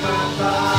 my body.